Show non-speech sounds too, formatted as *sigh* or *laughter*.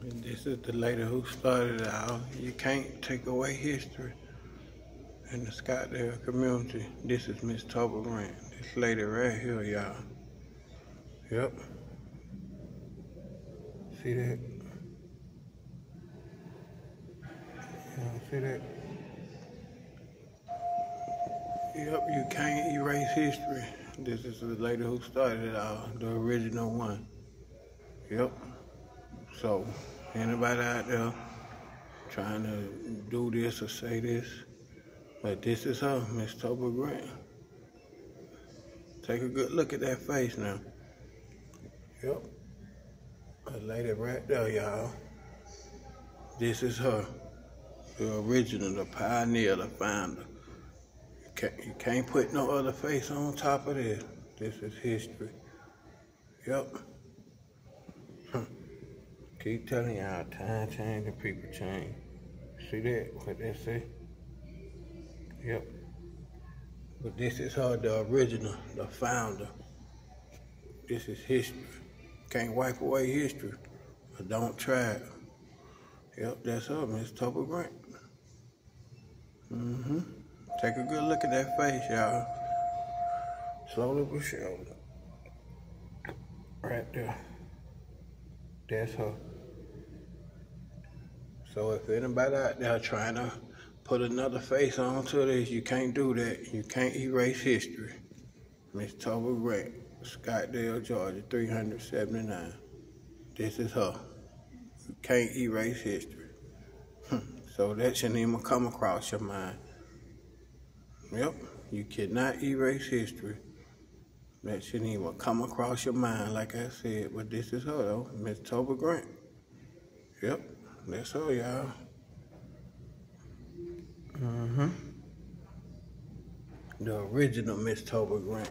And this is the lady who started it all. You can't take away history in the Scottdale community. This is Miss Tobie Grant. This lady right here, y'all. Yep. See that? See that? Yep, you can't erase history. This is the lady who started it all, the original one. Yep. So, anybody out there trying to do this or say this, but this is her, Miss Tobie Grant. Take a good look at that face now. Yep. A lady right there, y'all. This is her. The original, the pioneer, the founder. You can't, you can't put no other face on top of this. This is history. Yep. *laughs* Keep telling y'all, time change and people change. See that? What they say? Yep. But this is her, the original, the founder. This is history. Can't wipe away history. But don't try it. Yep, that's her, Miss Tobie Grant. Mm-hmm. Take a good look at that face, y'all. Slowly but surely. Right there. That's her. So if anybody out there trying to put another face onto this, you can't do that. You can't erase history. Miss Tobie Grant, Scottdale, Georgia, 379. This is her. You can't erase history. Hmm. so that shouldn't even come across your mind. Yep, you cannot erase history. That shouldn't even come across your mind, like I said. But this is her, though, Miss Tobie Grant. Yep. That's all, y'all. Mm-hmm. The original Miss Tobie Grant.